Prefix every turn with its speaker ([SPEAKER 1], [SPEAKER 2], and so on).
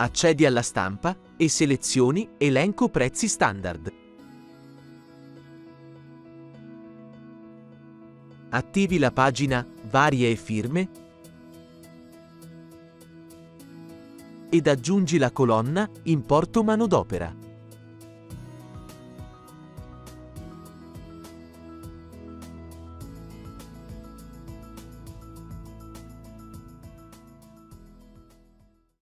[SPEAKER 1] accedi alla stampa e selezioni Elenco prezzi standard. Attivi la pagina Varie e firme ed aggiungi la colonna Importo manodopera.